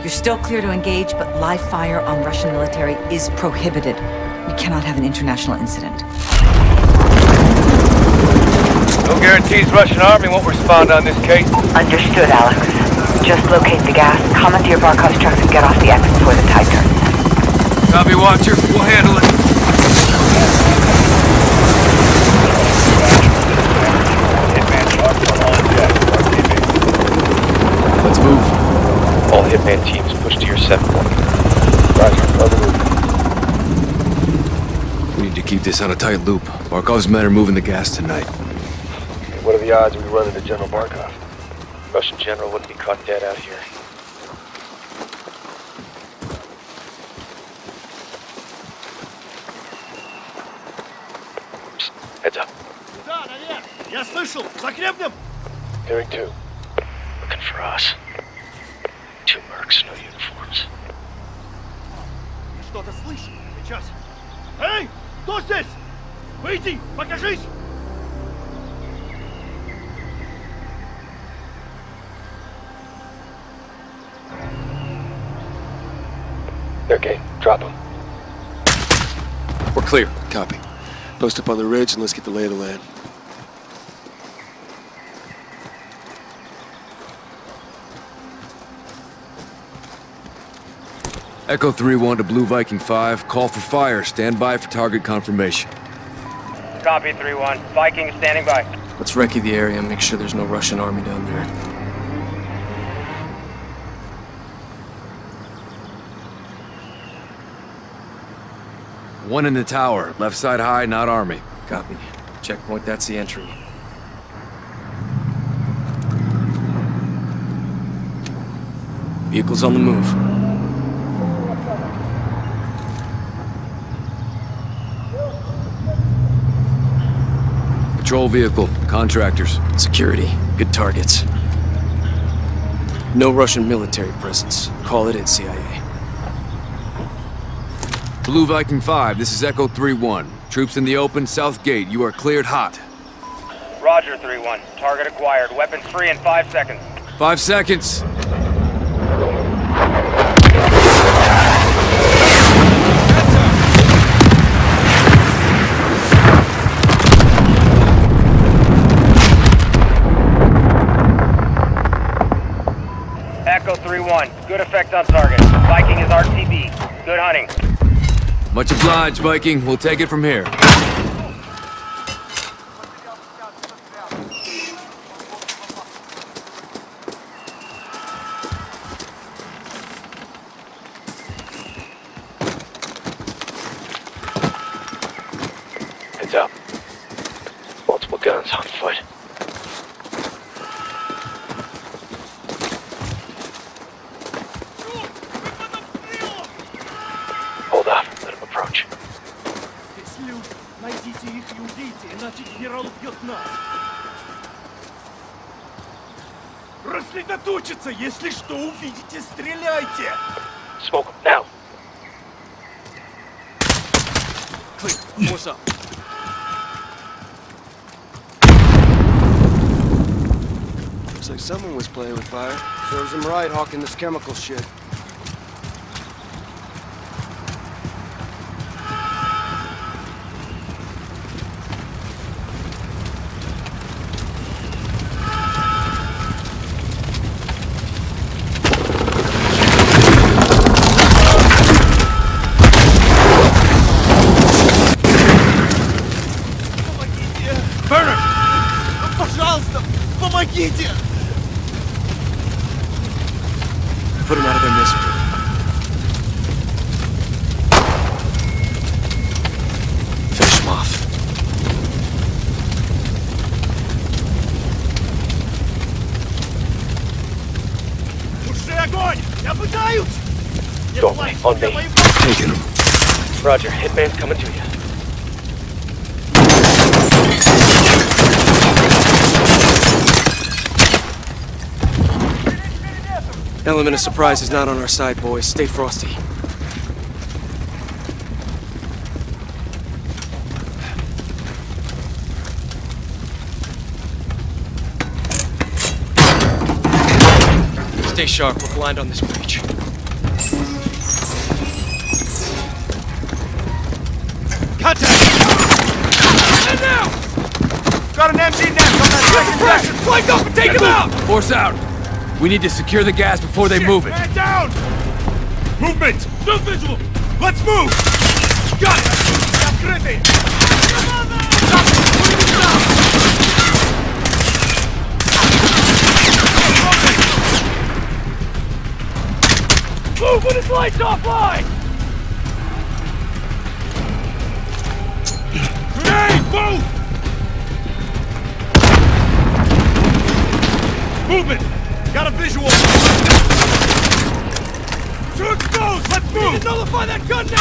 You're still clear to engage, but live fire on Russian military is prohibited. We cannot have an international incident. No guarantees Russian army won't respond on this case. Understood, Alex. Just locate the gas, commandeer Barkov's trucks, and get off the exit before the tide turns. Copy, Watcher. We'll handle it. Let's move. All Hitman teams push to your 7 Roger, over We need to keep this on a tight loop. Barkov's men are moving the gas tonight. What are the odds we run into General Barkov? Russian general wouldn't be caught dead out here. Post up on the ridge and let's get the lay of the land. Echo 3-1 to Blue Viking 5. Call for fire. Stand by for target confirmation. Copy 3-1. Viking standing by. Let's recce the area and make sure there's no Russian army down there. One in the tower. Left side high, not army. Copy. Checkpoint, that's the entry. Vehicles on the move. Patrol vehicle. Contractors. Security. Good targets. No Russian military presence. Call it in, CIA. Blue Viking 5, this is Echo 3-1. Troops in the open, south gate. You are cleared hot. Roger 3-1. Target acquired. Weapons free in five seconds. Five seconds. Echo 3-1. Good effect on target. Viking is RTB. Good hunting. Much obliged, Viking. We'll take it from here. Someone was playing with fire. Serves him right, hawking this chemical shit. Element of surprise is not on our side, boys. Stay frosty. Stay sharp. We're blind on this breach. Contact! And now! Got an MG net on that second section! Flank up and take him out! Force out. We need to secure the gas before they Shit, move it. Man down! Movement! No visual! Let's move! Got it! Открытый! Move when his lights offline! Grenade! Move! Movement! Got a visual! Too exposed! Let's move! We need to nullify that gun now!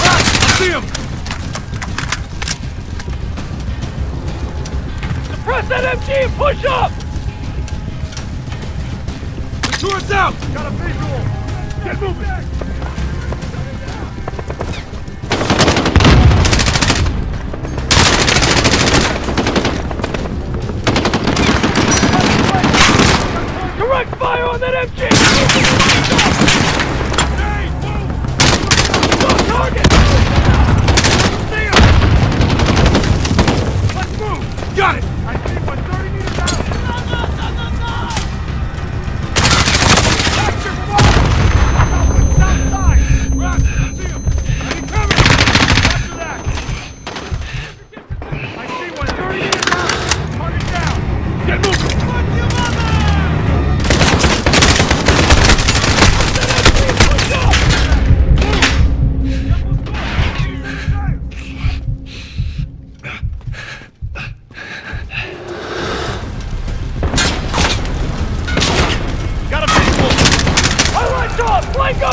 Ah, I see him! Suppress that MG and push up! The turret's out! Got a visual! Get moving!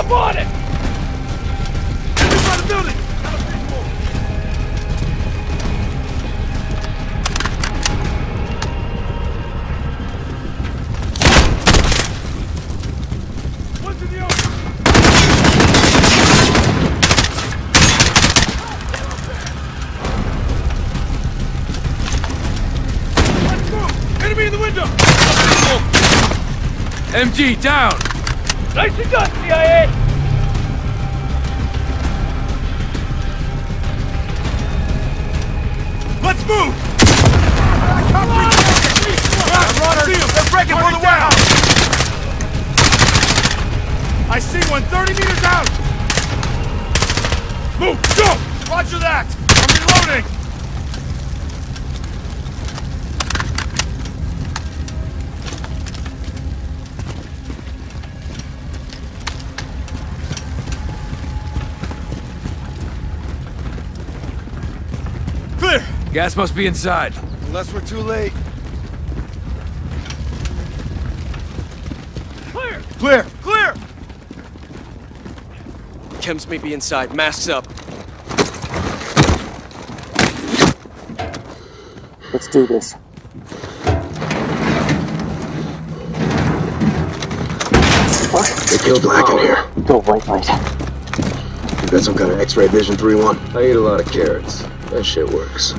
Flank up on it! Enemy by the building! Got a visual! One's in the open! Let's move! Enemy in the window! MG down. Nicely done, CIA! Move! They're breaking for the! I see one 30 meters out! Move! Go! Roger that! Gas must be inside. Unless we're too late. Clear! Clear! Clear! Chems may be inside. Masks up. Let's do this. Fuck, they Pitch black in here. Go white light. You got some kind of X-ray vision, 3-1? I eat a lot of carrots. That shit works.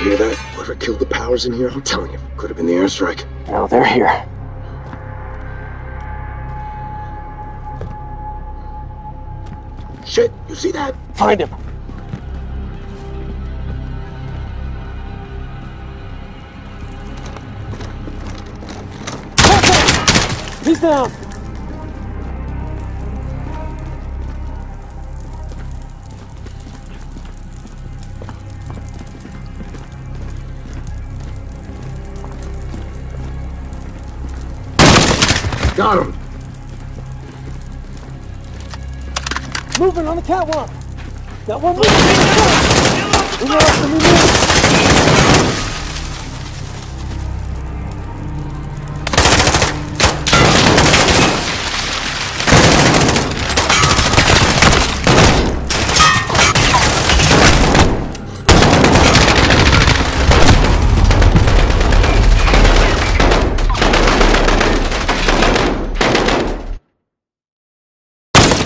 You hear that? Whoever killed the powers in here, I'm telling you, could have been the airstrike. No, they're here. Shit, you see that? Find him. He's down. Got him. Moving on the catwalk. Got one moving. We lost him.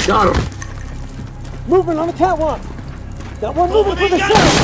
Got him. Moving on the catwalk. Got one moving for the sheriff.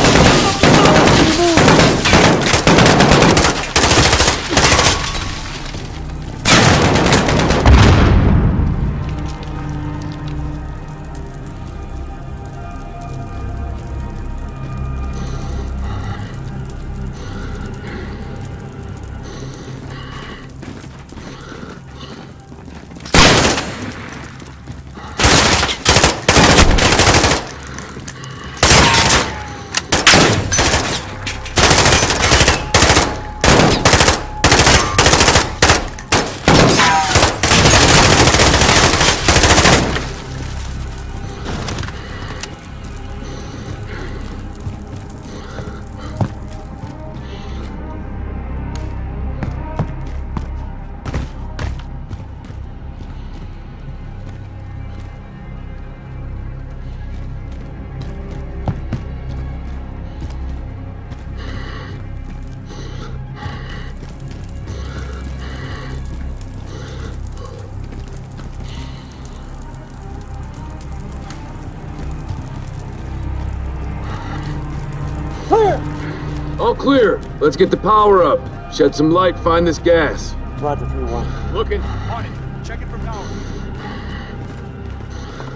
Clear. Let's get the power up. Shed some light, find this gas. Roger, 3-1. Looking. On it. Checking for power.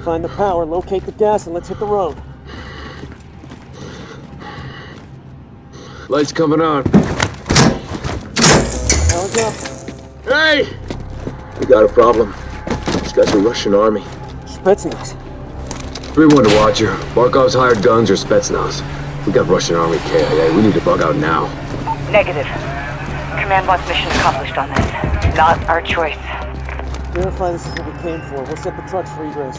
Find the power, locate the gas, and let's hit the road. Lights coming on. Power go. Hey! We got a problem. These guys are Russian army. Spetsnaz. 3-1 to Watcher. Barkov's hired guns or Spetsnaz. We got Russian army KIA. We need to bug out now. Negative. Command wants mission accomplished on this. Not our choice. Verify this is what we came for. We'll set the trucks for egress.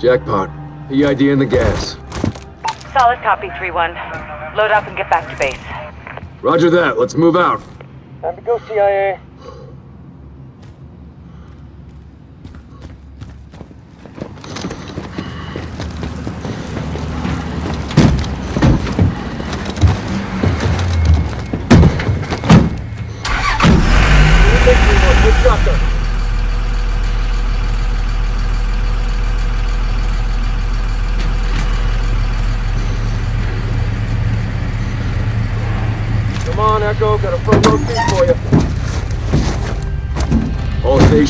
Jackpot. EID in the gas. Solid copy, 3-1. Load up and get back to base. Roger that. Let's move out. Time to go, CIA.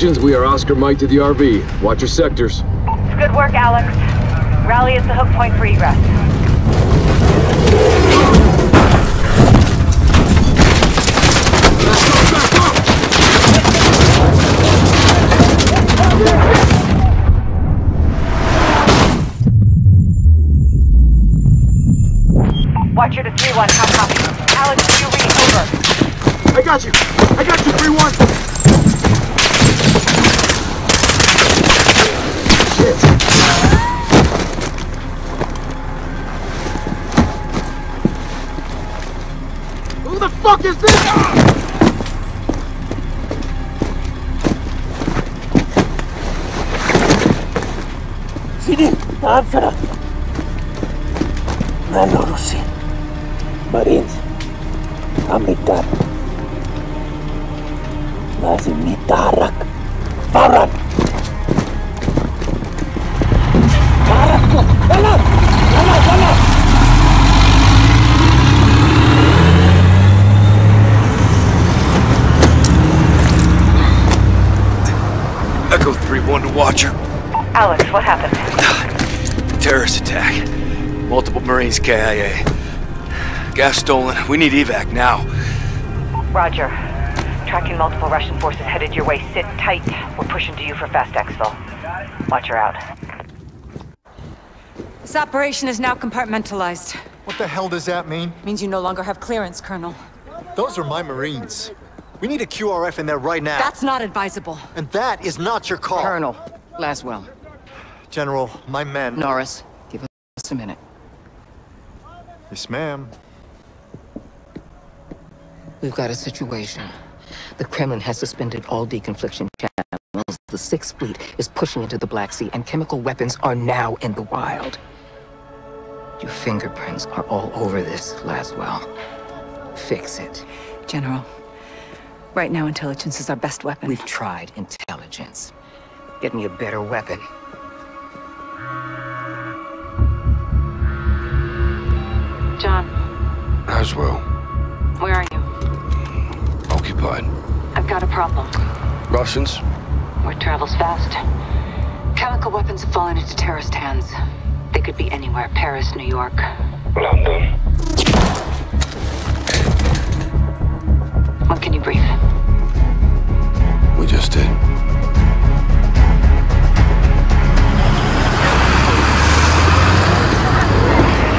We are Oscar Mike to the RV. Watch your sectors. Good work, Alex. Rally is the hook point for egress. Watcher to 3-1, how copy? Alex, you read? Over. I got you. I got you, 3-1. fuck is this? Sidi, I'm fed Nano Rusi. Marines. Amritar. Lazim mitarak? Farah. What happened? Terrorist attack. Multiple Marines KIA. Gas stolen. We need evac now. Roger. Tracking multiple Russian forces headed your way. Sit tight. We're pushing to you for fast exfil. Watch her out. This operation is now compartmentalized. What the hell does that mean? Means you no longer have clearance, Colonel. Those are my Marines. We need a QRF in there right now. That's not advisable. And that is not your call. Colonel, Laswell. General, my men... Norris, give us a minute. Yes, ma'am. We've got a situation. The Kremlin has suspended all deconfliction channels. The Sixth Fleet is pushing into the Black Sea, and chemical weapons are now in the wild. Your fingerprints are all over this, Laswell. Fix it. General, right now intelligence is our best weapon. We've tried intelligence. Get me a better weapon. John, Laswell. where are you? Occupied. I've got a problem. Russians? Word travels fast. Chemical weapons have fallen into terrorist hands. They could be anywhere. Paris, New York. London. What can you brief? We just did.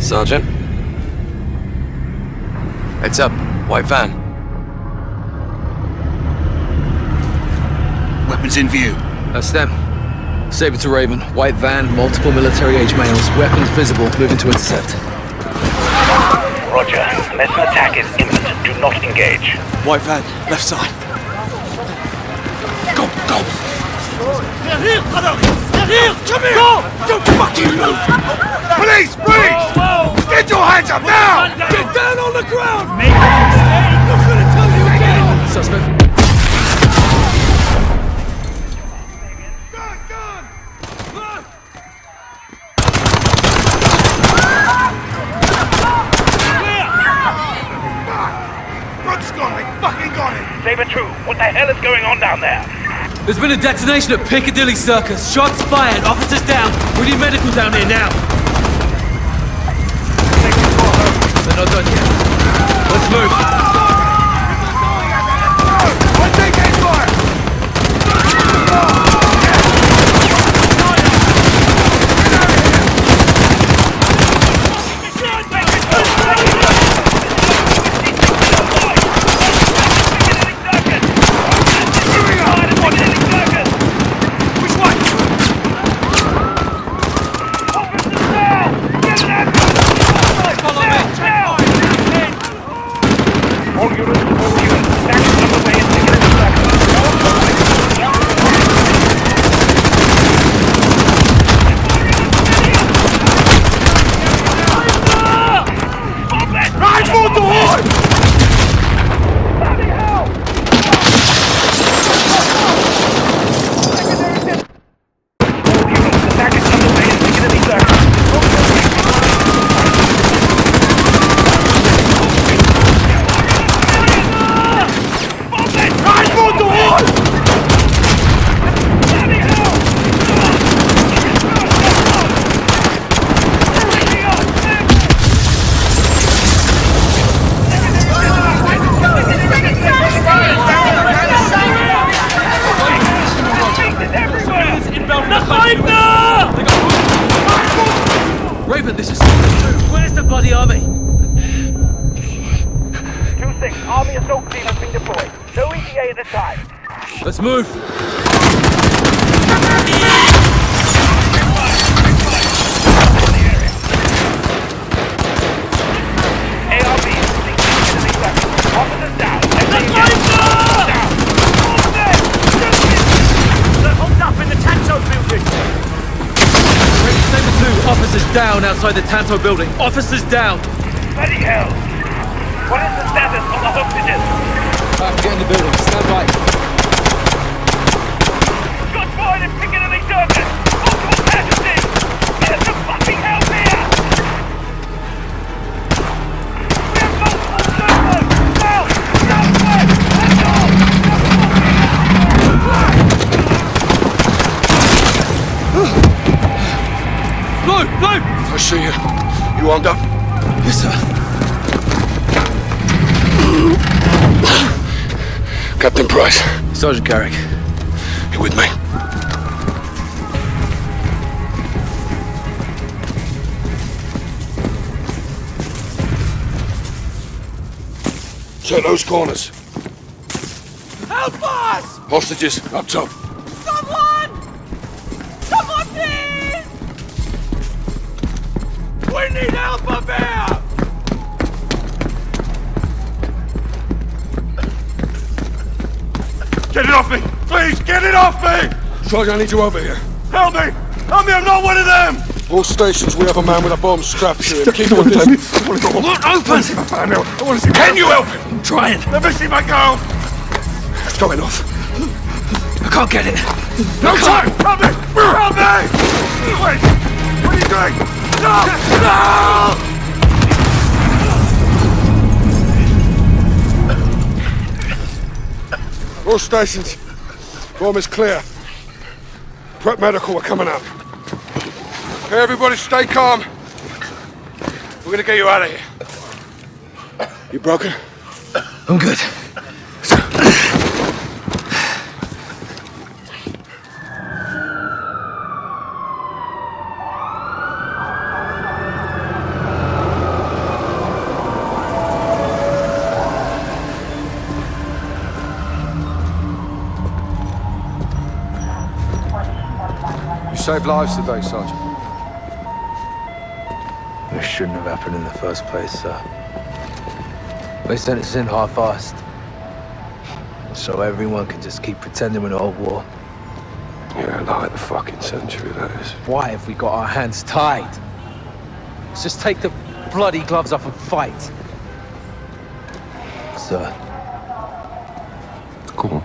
Sergeant? Heads up. White van. Weapons in view. That's them. Saber to Raven. White van, multiple military-age males. Weapons visible. Moving to intercept. Roger. Unless an attack is imminent, do not engage. White van, left side. Go, go! They're here, brother! They're here! Come here! Go! Don't fucking move! Police! Police! Get your hands up now! Get down on the ground! Make a mistake! I'm not gonna tell you again! Suspect. Roger's gone! They fucking got him! Saber 2, what the hell is going on down there? There's been a detonation at Piccadilly Circus. Shots fired. Officers down. We need medical down here now. They're not done yet. Let's move. One take aim fire! All units, all units, stack underway and security Rifle to horn! Rifle to horn! Raven, this is... Where's the bloody army? 2-6, Army assault team has been deployed. No ETA at this time. Let's move. Officers down outside the Tanto building. Officers down. Bloody hell! What is the status of the hostages? I'm getting the building. Stand by. Got fired in Piccadilly Circus! Blue! Blue! I see you. You armed up? Yes, sir. Captain Price, Sergeant Garrick. you with me? Check those corners. Help us! Hostages, up top. Get me! I need you over here. Help me! Help me, I'm not one of them! All stations, we have a man with a bomb strapped to him. Keep your distance. Look, open! I want to see. Can you help him? I'm trying. Let me see my girl! It's going off. I can't get it. No time! Help me! Help me! Wait! What are you doing? No! No! All stations, bomb is clear. Prep medical, we're coming up. Hey, everybody, stay calm. We're gonna get you out of here. You broken? I'm good. Saved lives today, Sergeant. This shouldn't have happened in the first place, sir. They sent us in half-assed. So everyone can just keep pretending we're not at war. Yeah, like the fucking century, that is. Why have we got our hands tied? Let's just take the bloody gloves off and fight. Sir. Go on.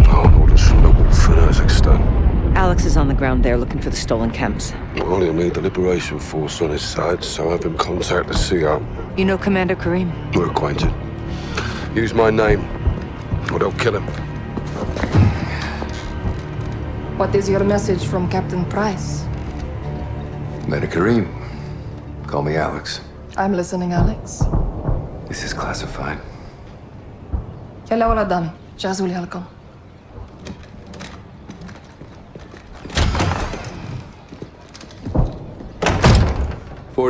Alex is on the ground there looking for the stolen camps. Well, he'll need the Liberation Force on his side, so have him contact the CR. You know Commander Karim? We're acquainted. Use my name, or they'll kill him. What is your message from Captain Price? Commander Karim. Call me Alex. I'm listening, Alex. This is classified.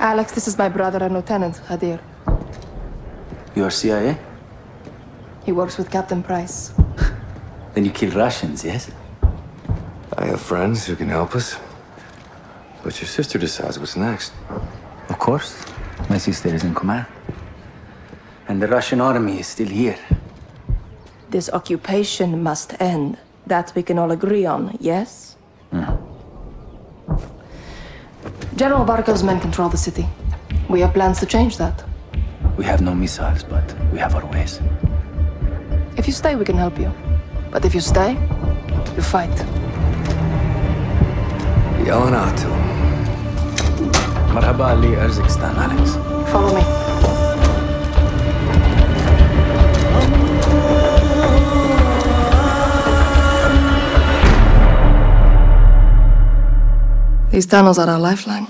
Alex, this is my brother and Lieutenant Hadir. You are CIA? He works with Captain Price. Then you kill Russians, yes? I have friends who can help us. But your sister decides what's next. Of course. My sister is in command. And the Russian army is still here. This occupation must end. That we can all agree on, yes? General Barkov's men control the city. We have plans to change that. We have no missiles, but we have our ways. If you stay, we can help you. But if you stay, you fight. Yonatu. Marhaba Ali Urzikstan, Alex. Follow me. These tunnels are our lifeline.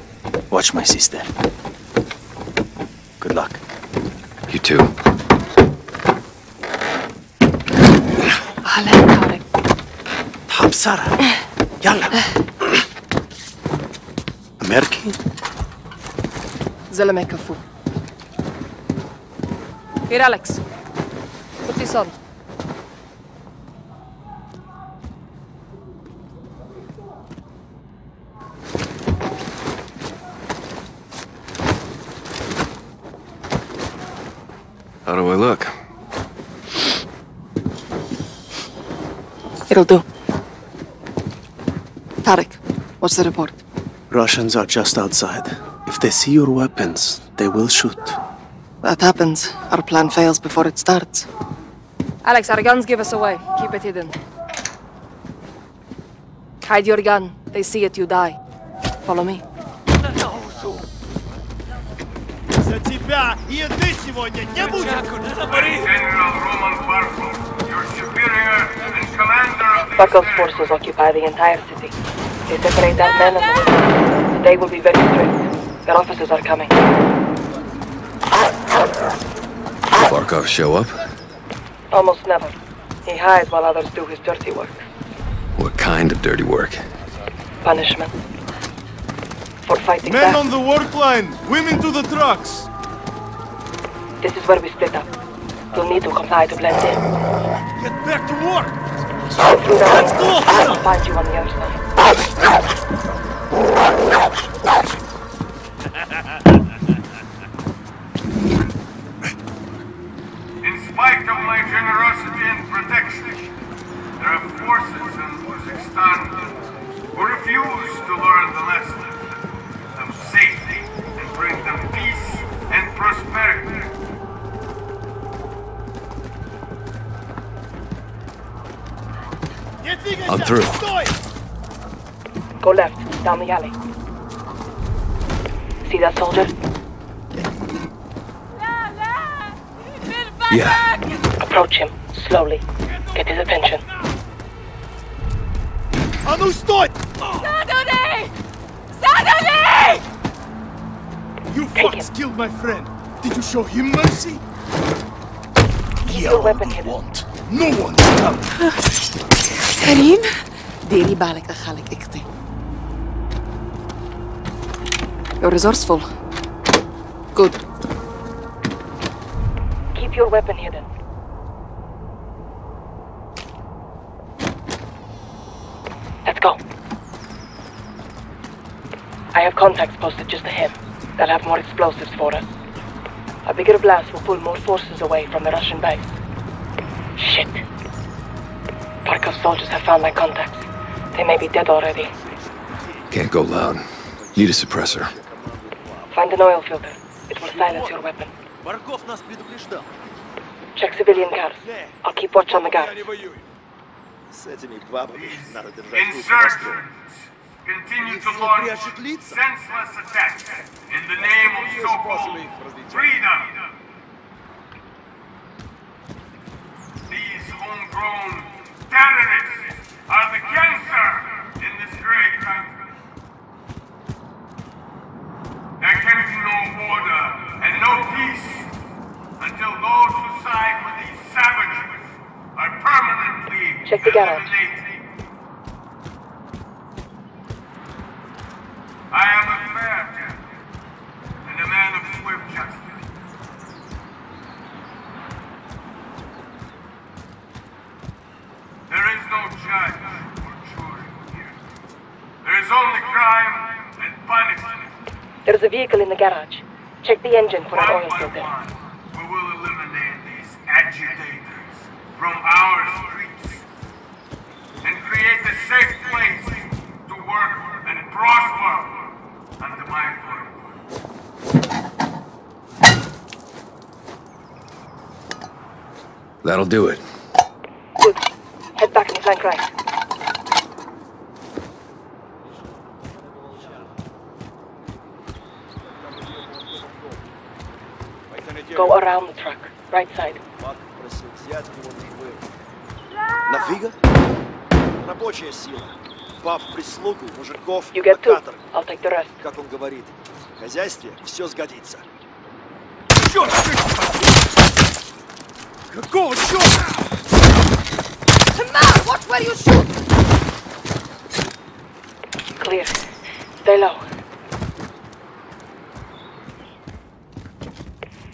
Watch my sister. Good luck. You too. عليك طارق طب سارة يلا أمريكي زلمه كفو Here, Alex. Put this on. How do I look? It'll do. Tarek, what's the report? Russians are just outside. If they see your weapons, they will shoot. That happens. Our plan fails before it starts. Alex, our guns give us away. Keep it hidden. Hide your gun. They see it, you die. Follow me. тебя и ты сегодня не будешь! General Roman Barkov, your superior and commander of the Barkov's forces occupy the entire city. They separate our men and the women. Today will be very strict. Their officers are coming. Barkov show up? Almost never. He hides while others do his dirty work. What kind of dirty work? Punishment. For fighting Men back. on the work line! Women to the trucks! This is where we split up. You'll need to comply to blend in. Get back to work! Through the Let's go! I'll find you on the other side. In spite of my generosity and protection, there are forces in Urzikstan who refuse to learn the lesson. Give them safety and bring them peace and prosperity. I'm through. Go left, down the alley. See that soldier? Yeah. Approach him, slowly. Get his attention. I'm! You fucks killed my friend. Did you show him mercy? Keep yeah, your weapon hidden. Want. No one. will come. كريم ديري بالك أخالك اكتي You're resourceful. Good. Keep your weapon hidden. Let's go. I have contacts posted just ahead. They'll have more explosives for us. A bigger blast will pull more forces away from the Russian base. Shit. Barkov soldiers have found my contacts. They may be dead already. Can't go loud. Need a suppressor. Find an oil filter. It will silence your weapon. Check civilian guards. I'll keep watch on the guards. С Continue to launch senseless attacks in the name of so-called freedom. These homegrown terrorists are the cancer in this great country. There can be no order and no peace until those who side with these savages are permanently Check the eliminated. There's a vehicle in the garage. Check the engine for an oil filter. we will eliminate these agitators from our streets and create a safe place to work and prosper under my authority. That'll do it. Прислугу, мужиков, rest. Как он говорит, в хозяйстве все сгодится. Черт! Какого черта? Tamar, watch where you shoot! Clear. Stay low.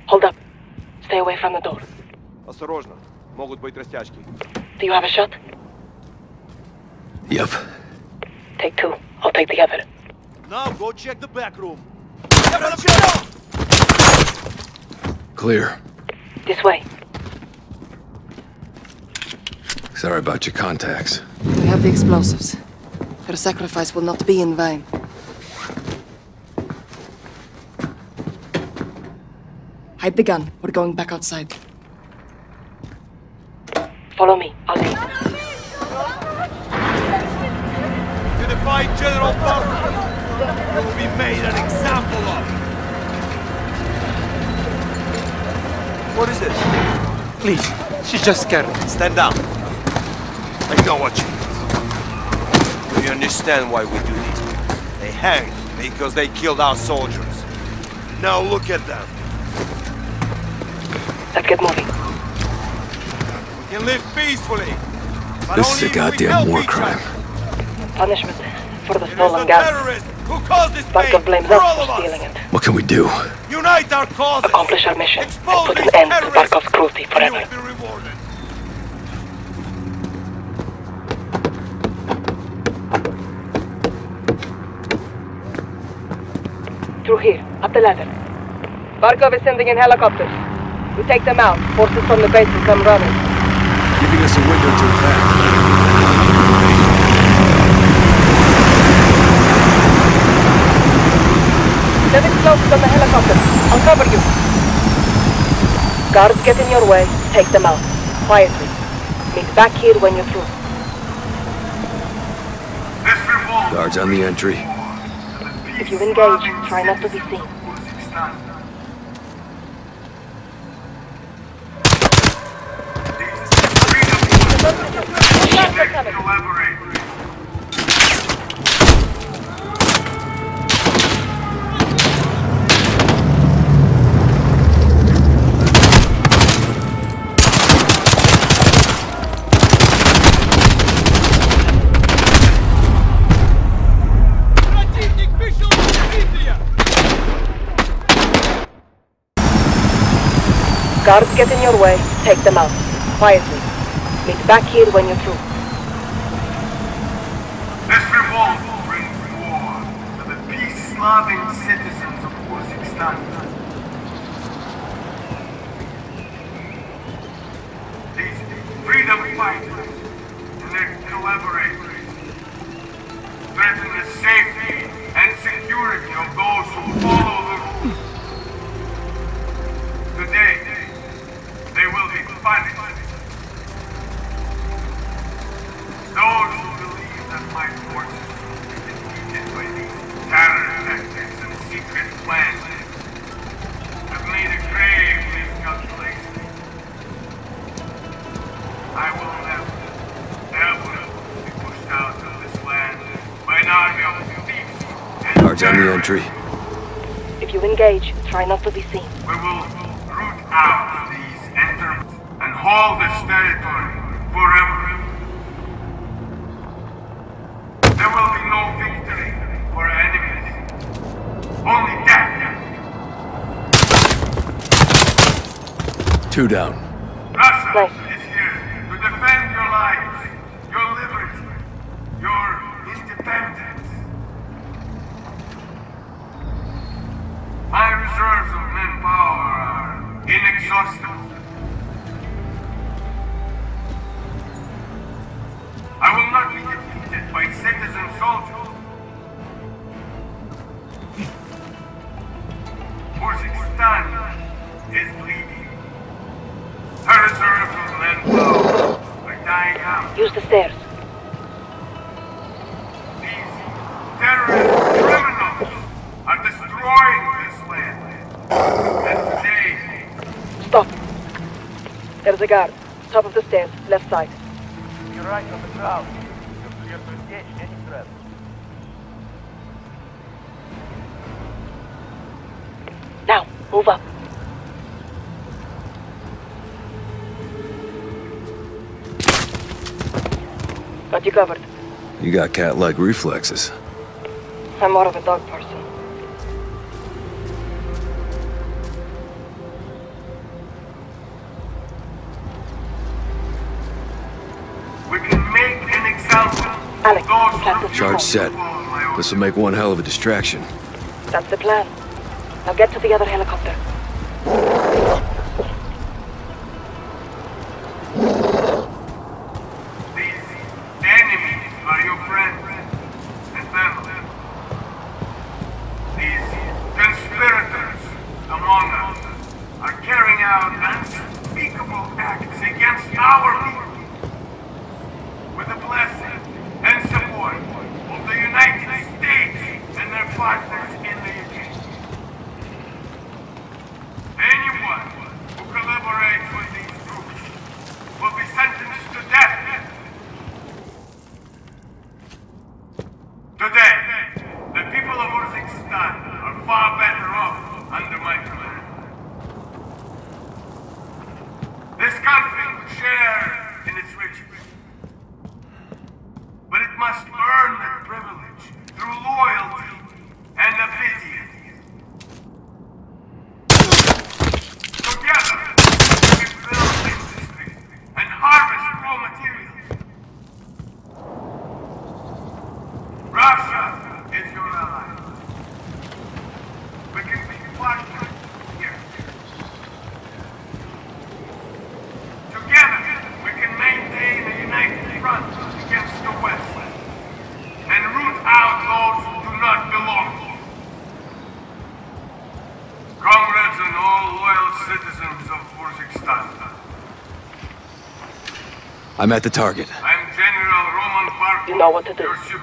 Hold up. Stay away from the door. Осторожно, могут быть растяжки. Do you have a shot? Yep. Take two. I'll take the other. Now go check the back room. Clear. This way. Sorry about your contacts. We have the explosives. Her sacrifice will not be in vain. Hide the gun. We're going back outside. Follow me. I'll lead. To defy General Barkov, you will be made an example of. What is this? Please, she's just scared. Stand down. I know what you mean. Do you understand why we do this? They hanged because they killed our soldiers. Now look at them. Uh, Let's get moving. We can live peacefully. But This is a goddamn war each crime. Punishment for the stolen the gas. who caused this Barkov pain blames for us all for of us. stealing it. What can we do? Unite our cause. Accomplish our mission and Expose put an end to. Barkov's cruelty forever. will be rewarded. Through here, up the ladder. Barkov is sending in helicopters. We take them out. Forces from the base will come running. Giving us a window to attack. Explosives on the helicopter. I'll cover you. Guards get in your way. Take them out. Quietly. Meet back here when you're through. Guards on the entry. If you engage, try not to be seen. Guards get in your way. Take them out. Quietly. Meet back here when you're through. This revolt brings war to the peace-loving citizens of Urzikstan. These freedom fighters down. There's a guard. Top of the stairs, left side. You're right on the ground. You're clear to engage any threat. Now, move up. Got you covered. You got cat-like reflexes. I'm more of a dog person. Set. This will make one hell of a distraction. That's the plan. Now get to the other helicopter. These enemies are your friends and family. These conspirators among us are carrying out unspeakable acts against our people. With the blessing and support of the United States and their partners in the region. Anyone who collaborates with these groups will be sentenced to death. Today, the people of Urzikstan are far better off under my command. This country would share in its riches. But it must earn that privilege through loyalty and obedience. Together, we can build industry and harvest raw materials. Russia is your ally. We can be partners here. Together, we can maintain a united front against the West and root out those who do not belong. Comrades and all loyal citizens of Urzikstan, I'm at the target. I'm General Roman Barkov, You know what to do.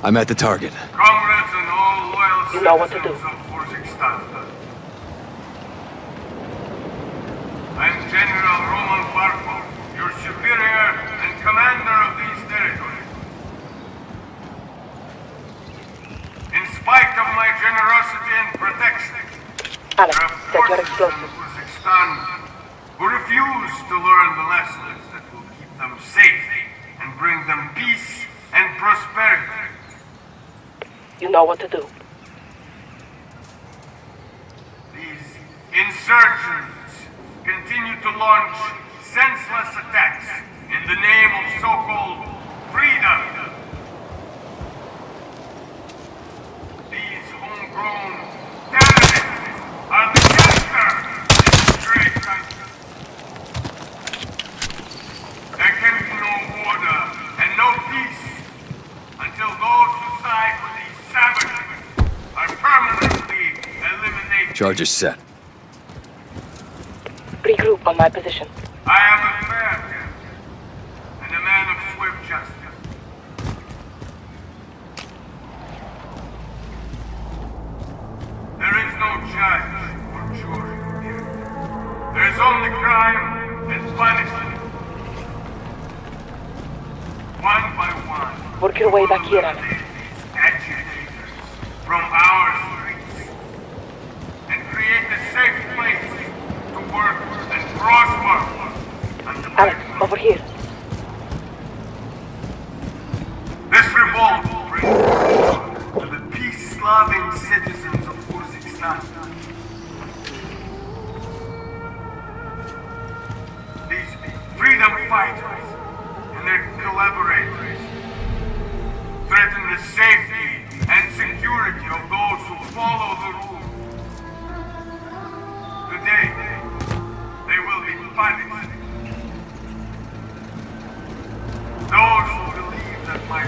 I'm at the target. Comrades and all loyal You know what to do. of Urzikstan. I'm General Roman Barkov, your superior and commander of these territories. In spite of my generosity and protection, Alex, there are set forces in explosives. Urzikstan who refuse to learn the lessons that will keep them safe and bring them peace and prosperity. You know what to do. These insurgents continue to launch senseless attacks in the name of so-called Charges set. Regroup on my position.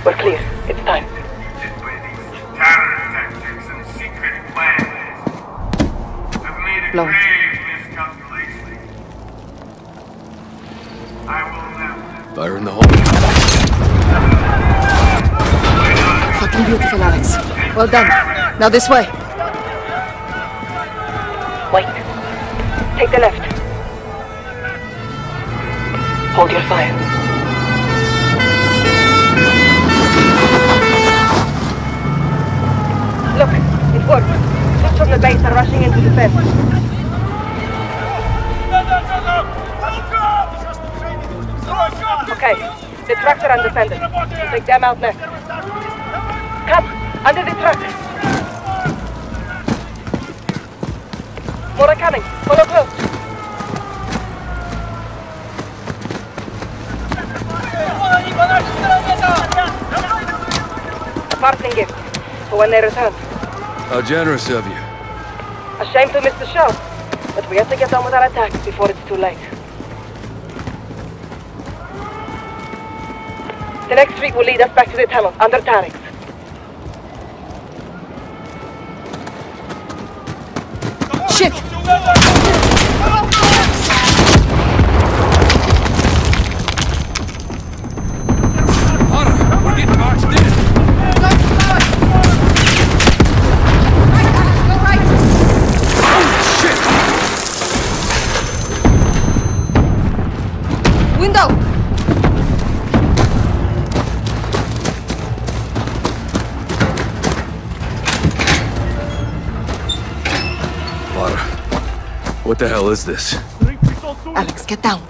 We're clear. It's time. terror tactics and secret plans have made a Blow it. grave miscalculation. I will never. Fire in the hole. Fucking beautiful, Alex. Well done. Now this way. Wait. Take the left. Hold your fire. Look, Troops from the base are rushing into the fence. Okay, the trucks are undefended. Take them out next. Come, under the truck. More are coming. Follow close. Parting gift for when they return. How generous of you. A shame to miss the show, but we have to get on with our attack before it's too late. The next street will lead us back to the tunnel under Tarek's. Hell is this? Alex, get down.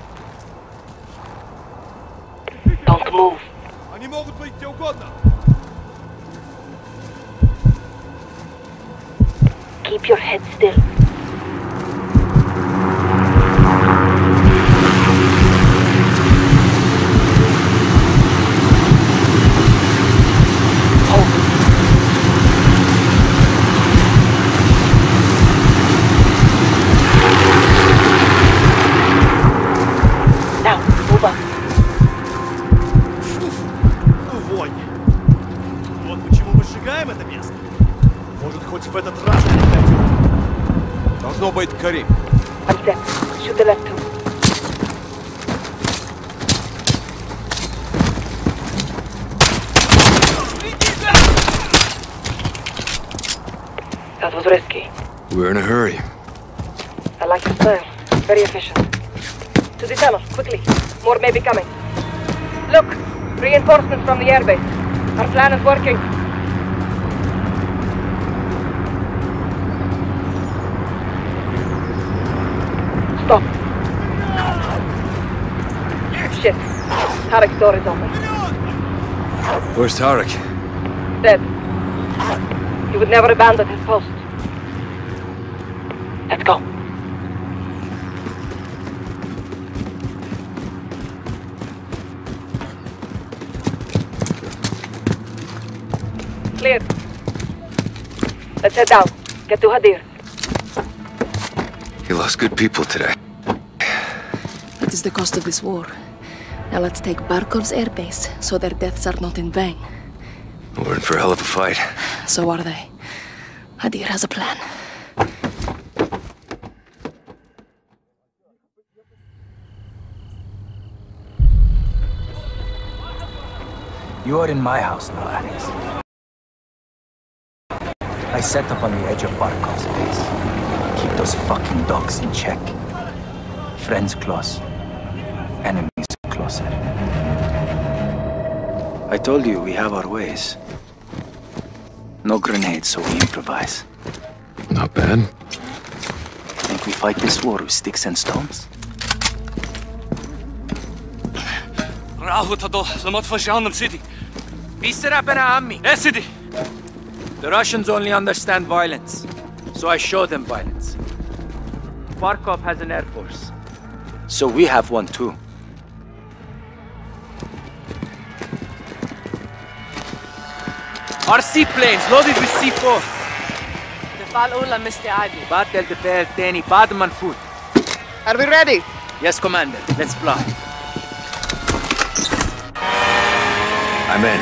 Karim. I'm set. Shoot the left two. That was risky. We're in a hurry. I like this plan. Very efficient. To the tunnel, quickly. More may be coming. Look! Reinforcements from the airbase. Our plan is working. Tarek's door is open. Where's Tarek? Dead. He would never abandon his post. Let's go. Clear. Let's head down. Get to Hadir. He lost good people today. It is the cost of this war. Now let's take Barkov's airbase, so their deaths are not in vain. We're in for a hell of a fight. So are they. Hadir has a plan. You are in my house now, Aris. I set up on the edge of Barkov's base. Keep those fucking dogs in check. Friends close, enemies. closer. I told you we have our ways. No grenades, so we improvise. Not bad. Think we fight this war with sticks and stones? راهو تضل لما تفشي عندهم سيدي بيسرابنا عمي ايه سيدي The Russians only understand violence, so I show them violence. Barkov has an air force, so we have one too. Our seaplanes loaded with C4. دفاع الأولى مستعدة بعد الدفاع الثاني بعد ما نفوت. Are we ready? Yes, Commander. Let's fly. I'm in.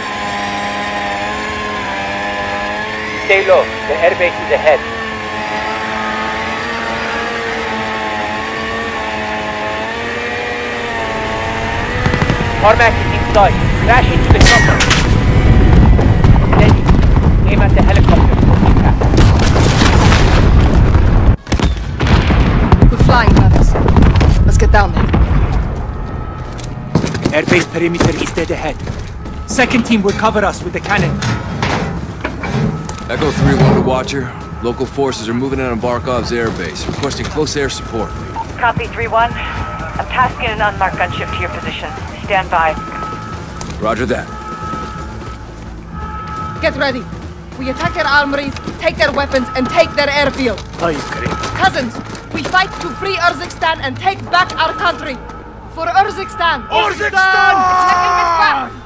Stay low. The airbase is ahead. Tarmac is inside. Crash into the chopper. Steady. Aim at the helicopter before impact. We're flying, Travis. Let's get down there. Airbase perimeter is dead ahead. Second team will cover us with the cannon. Echo 3-1 to Watcher. Local forces are moving in on Barkov's airbase, requesting close air support. Copy 3-1. I'm tasking an unmarked gunship to your position. Stand by. Roger that. Get ready. We attack their armories, take their weapons, and take their airfield. Cousins, we fight to free Urzikstan and take back our country. For Urzikstan! Urzikstan! Second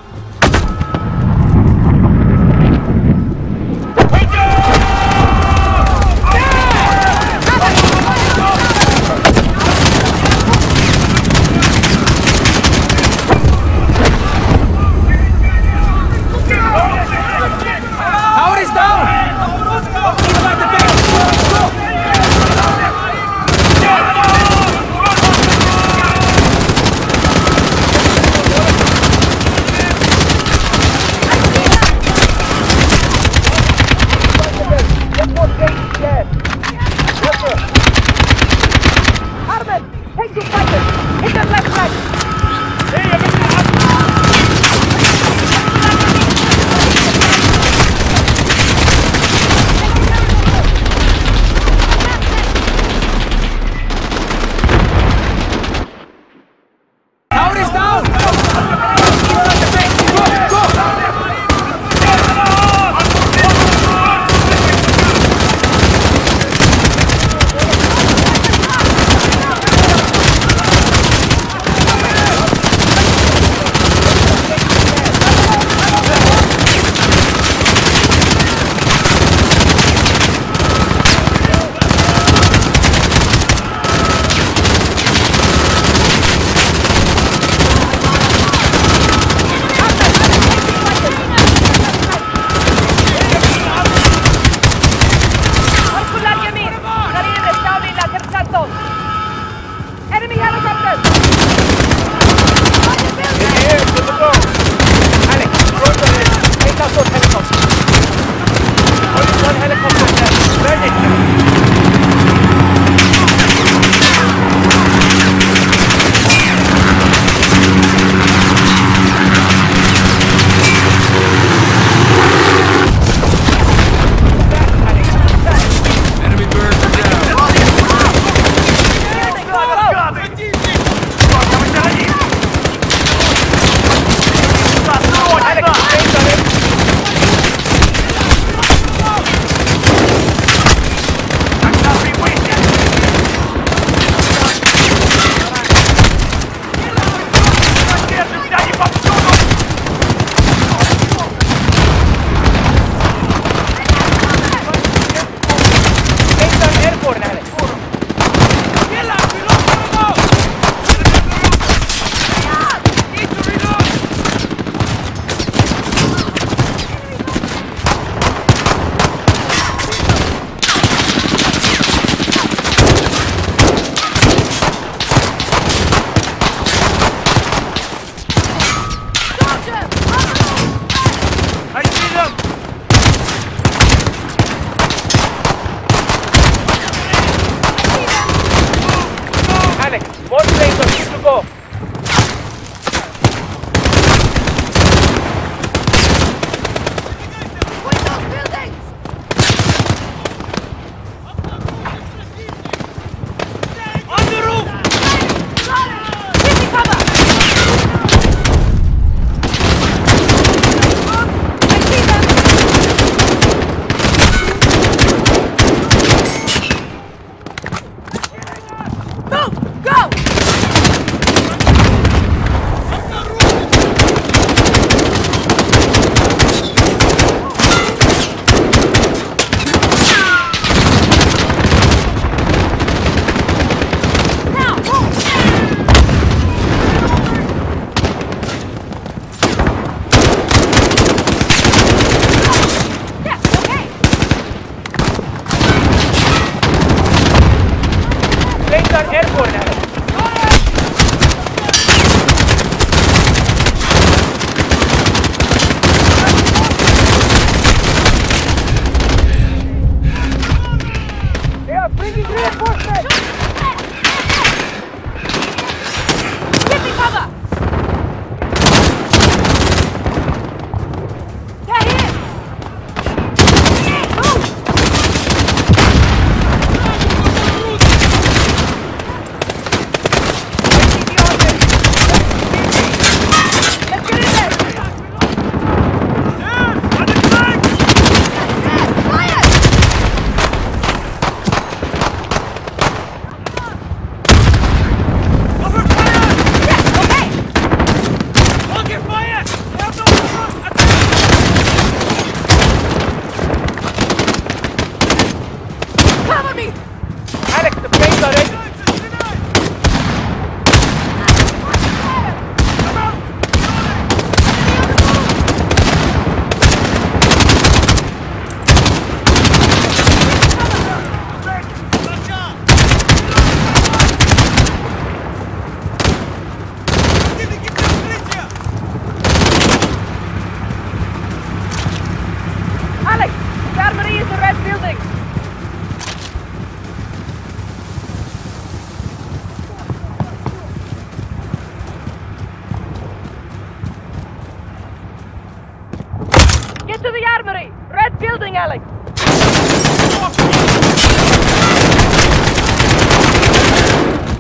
to the armory! Red building, Alex!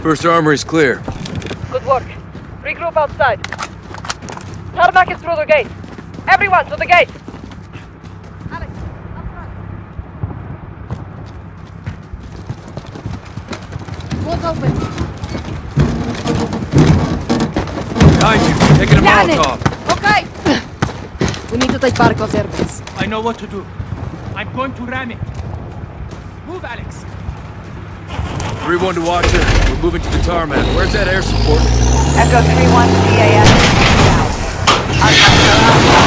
First armory's clear. Good work. Regroup outside. Tarmac is through the gate. Everyone to the gate! What's open? Behind you, taking a Got it. Molotov. Okay! We need to take Barkov's airbase. I know what to do. I'm going to ram it. Move, Alex. 3-1 to Watcher. We're moving to the tarmac. Where's that air support? Echo 3-1 CAS. Alex,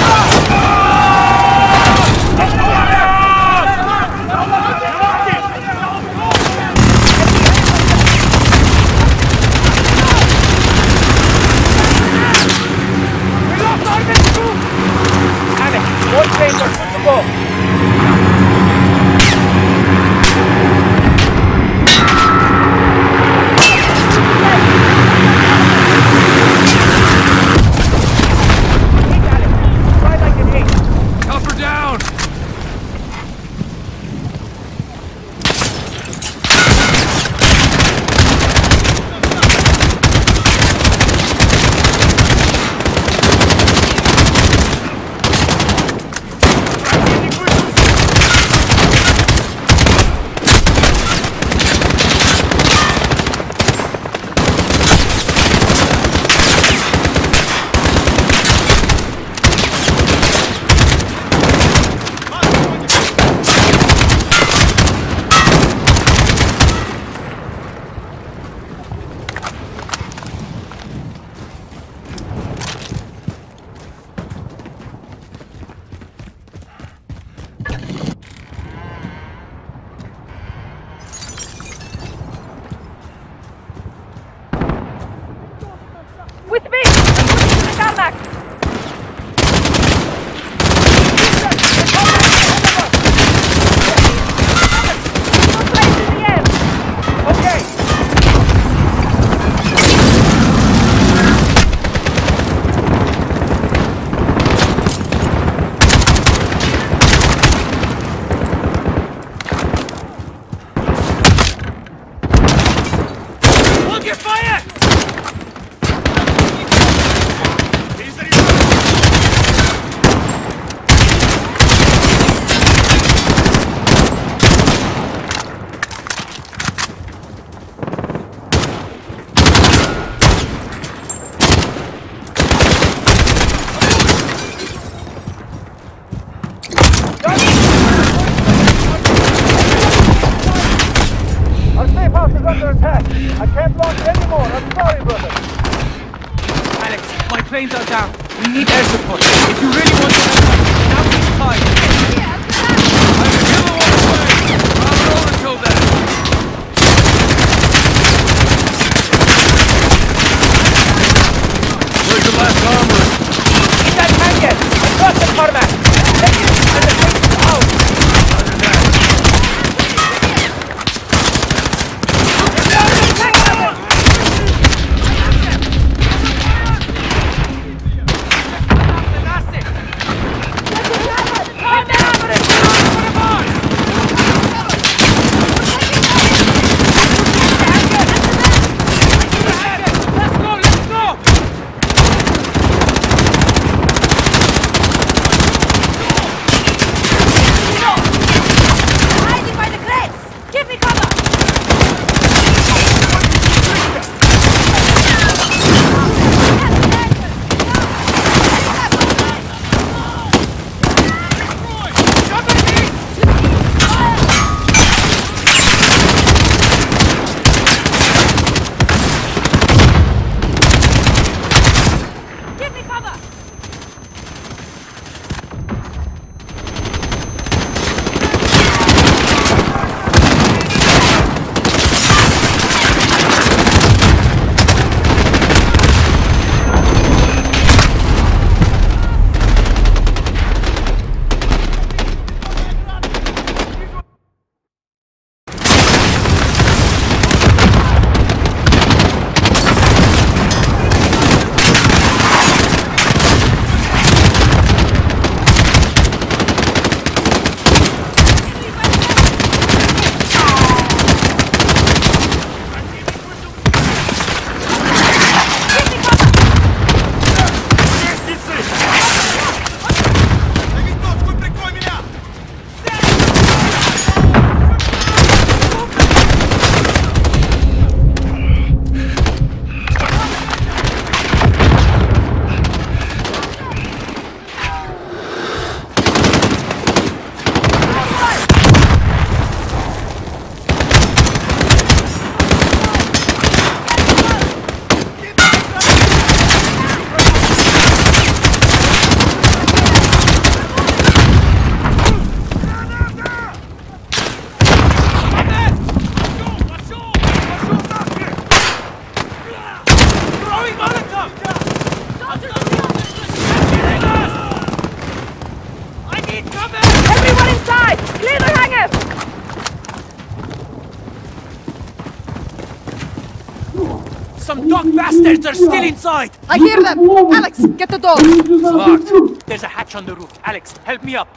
Guards are still inside! I hear them! Alex, get the door! It's. There's a hatch on the roof. Alex, help me up!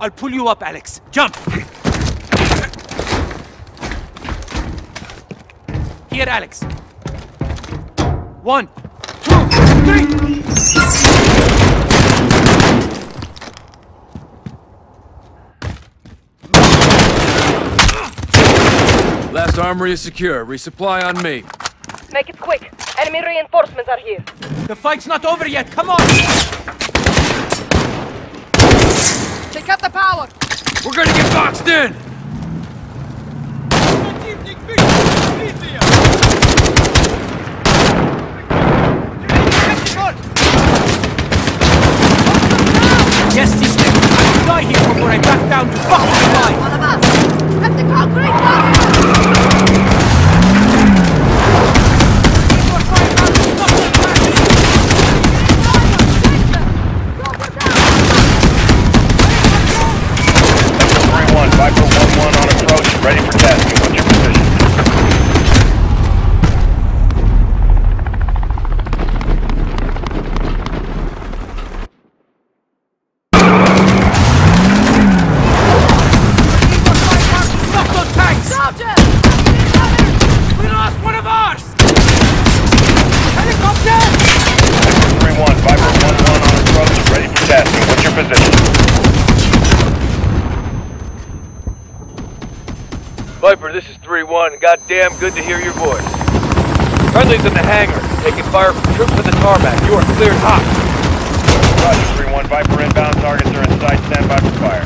I'll pull you up, Alex. Jump! Here, Alex. One, two, three! Last armory is secure. Resupply on me. Make it quick. Enemy reinforcements are here. The fight's not over yet. Come on! They cut the power! We're gonna get boxed in! 3-1. Good to hear your voice. Friendly's in the hangar, taking fire from troops on the tarmac. You are cleared hot. Roger, three one, Viper inbound. Targets are in sight. Stand by for fire.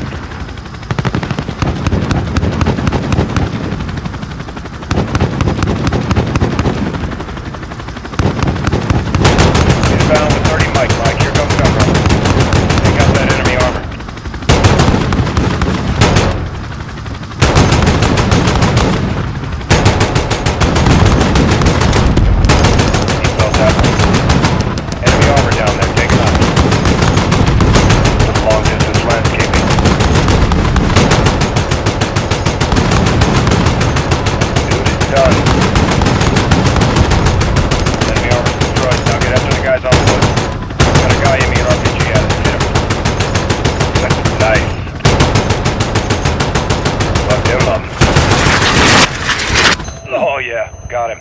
Inbound with 30 Mike. Mike, here comes cover. Take out that enemy armor. Seatbelt up. Enemy armor down there. Take it out. Some long distance landscaping. Dude, it's done. Enemy armor destroyed. Now get after the guys on foot. Got a guy in me an RPG at it. Hit him. That's nice. Left him up. Oh yeah, got him.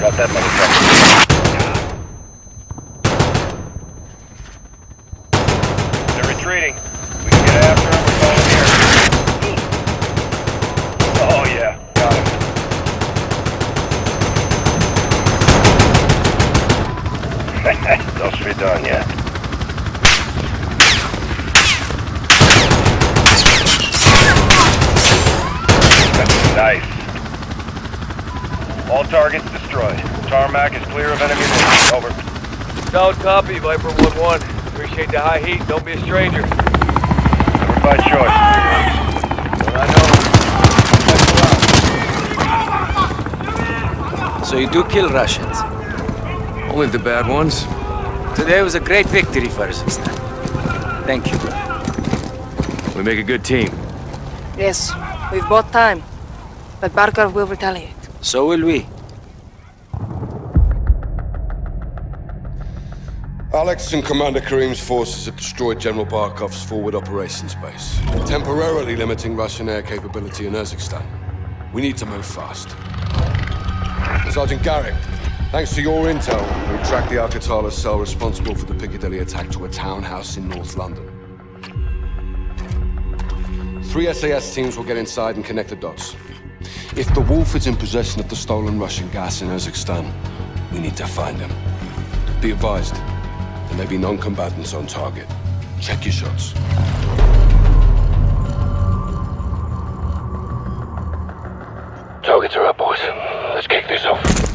Got that motherfucker. They're retreating. We can get after them. We're going here. Oh yeah, got him. Those three done, yeah. Nice. All targets destroyed. Tarmac is clear of enemy movement. Over. Solid copy, Viper 1-1. Appreciate the high heat. Don't be a stranger. Never by choice. Well, I know. So you do kill Russians? Only the bad ones. Today was a great victory for Urzikstan. Thank you. We make a good team. Yes, we've bought time. But Barkov will retaliate. So will we. Alex and Commander Karim's forces have destroyed General Barkov's forward operations base, temporarily limiting Russian air capability in Urzikstan. We need to move fast. Sergeant Garrick, thanks to your intel, we tracked the Al-Qatala cell responsible for the Piccadilly attack to a townhouse in North London. Three SAS teams will get inside and connect the dots. If the Wolf is in possession of the stolen Russian gas in Urzikstan, we need to find him. Be advised, there may be non-combatants on target. Check your shots. Targets are up, boys. Let's kick this off.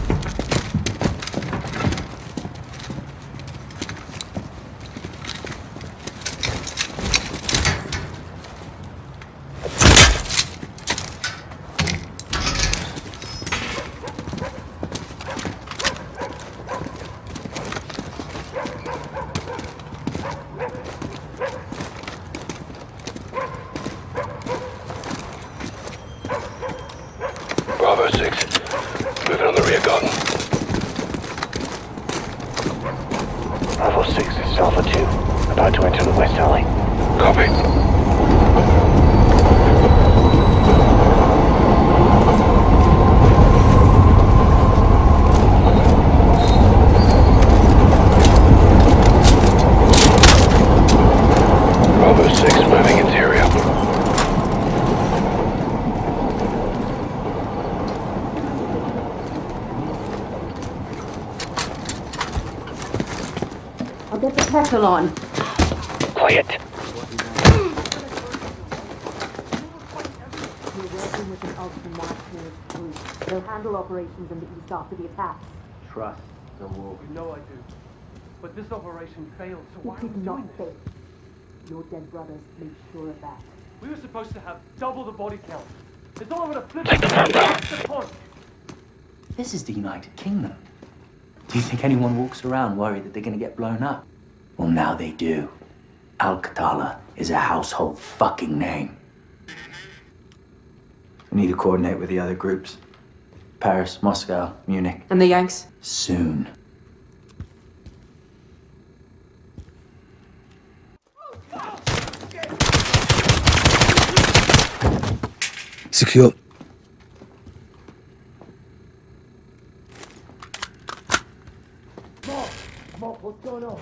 Bravo 6 is Alpha 2. About to enter the west alley. Copy. Bravo 6 moving interior. I'll get on. Quiet. We're working with an ultra-nationalist group. They'll handle operations in the east after the attack. Trust the war. You know I do. But this operation failed, so why It are we did not doing this? fail. Your dead brothers made sure of that. We were supposed to have double the body count. It's all over the flip. Take the the point. This is the United Kingdom. Do you think anyone walks around worried that they're going to get blown up? Well, now they do. Al-Qatala is a household fucking name. We need to coordinate with the other groups Paris, Moscow, Munich. And the Yanks? Soon. Secure. Mark, what's going on?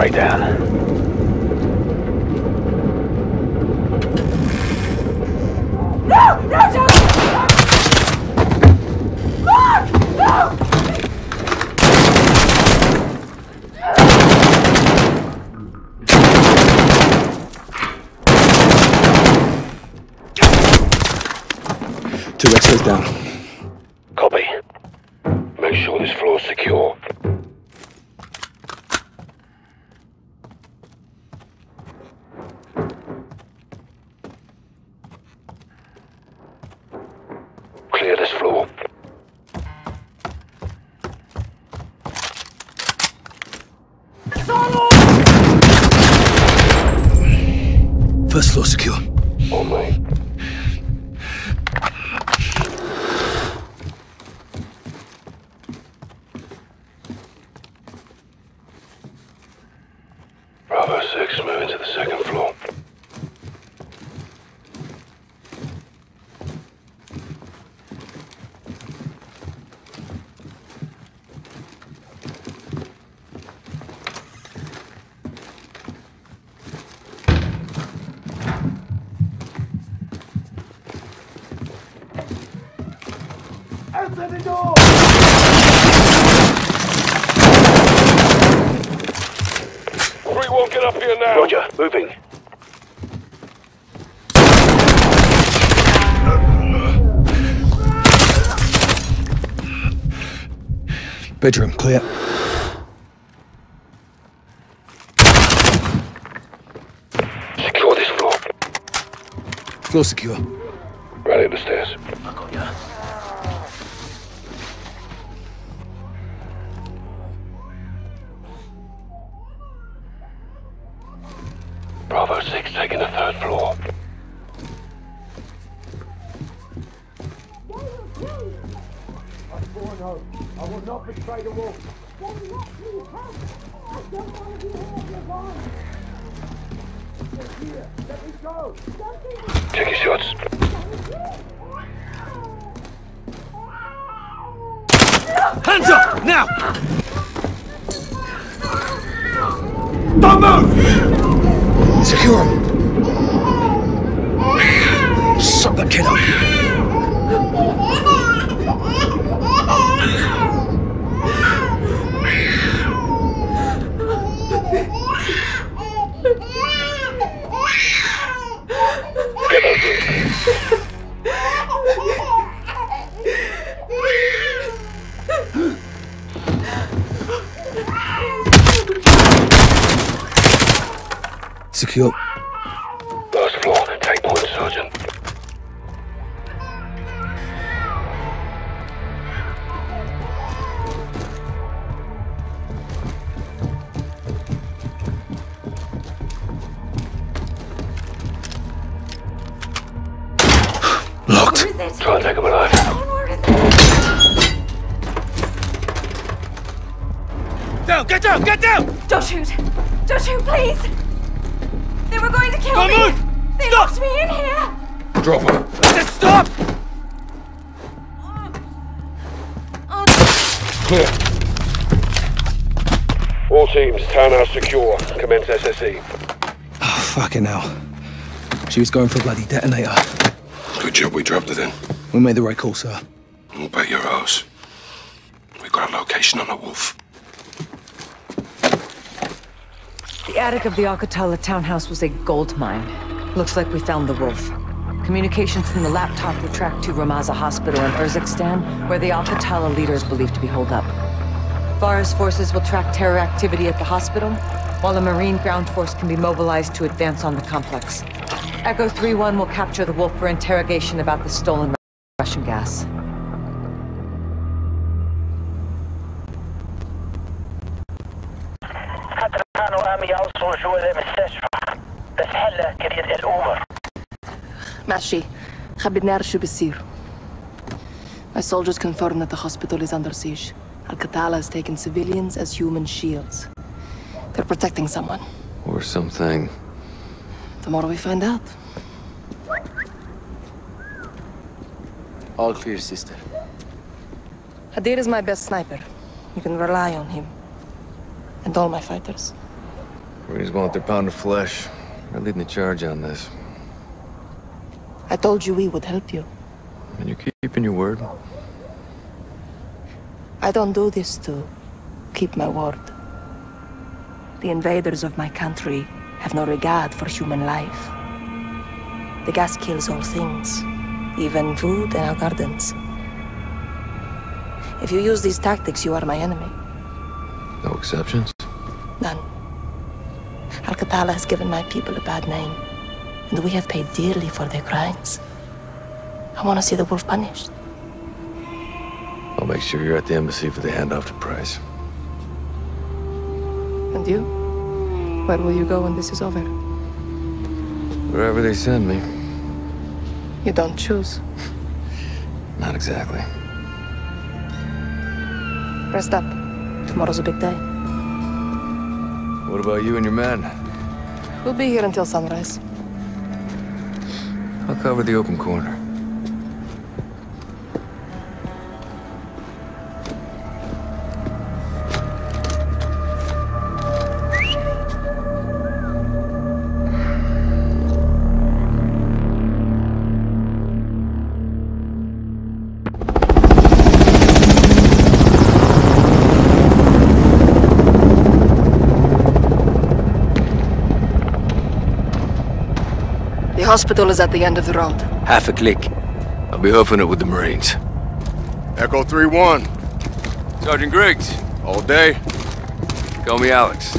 Mark! No! Two X-rays down. Copy. Make sure this floor's secure. Last She was going for a bloody detonator. Good job we dropped it in. We made the right call, sir. We'll bet your house. We got a location on the wolf. The attic of the Al-Qatala townhouse was a gold mine. Looks like we found the wolf. Communications from the laptop were tracked to Ramaza Hospital in Urzikstan, where the Al-Qatala leader is believed to be holed up. Farah's forces will track terror activity at the hospital, while a Marine ground force can be mobilized to advance on the complex. Echo 3-1 will capture the wolf for interrogation about the stolen Russian gas. ماشي خبرني عرف شو بصير. My soldiers confirm that the hospital is under siege. Al-Qatala has taken civilians as human shields. They're protecting someone. Or something. Tomorrow we find out. All clear, sister. Hadir is my best sniper. You can rely on him. And all my fighters. Marines want their pound of flesh. They're leading the charge on this. I told you we would help you. And you're keeping your word. I don't do this to keep my word. The invaders of my country have no regard for human life. The gas kills all things, even food and our gardens. If you use these tactics, you are my enemy. No exceptions? None. Al-Qatala has given my people a bad name, and we have paid dearly for their crimes. I want to see the wolf punished. I'll make sure you're at the embassy for the handoff to Price. And you? Where will you go when this is over? Wherever they send me. You don't choose. Not exactly. Rest up. Tomorrow's a big day. What about you and your men? We'll be here until sunrise. I'll cover the open corner. Hospital is at the end of the road. Half a click. I'll be hoofing it with the Marines. Echo 3-1. Sergeant Griggs. All day. Call me Alex.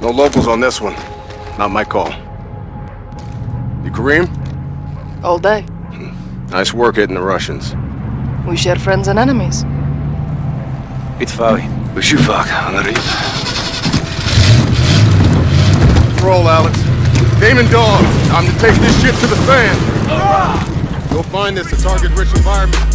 No locals on this one. Not my call. You Karim? All day. Hmm. Nice work hitting the Russians. We share friends and enemies. Bitfawi. Bishufak. Roll, Alex. Damon Dog. Time to take this shit to the fan. Go find this a target-rich environment.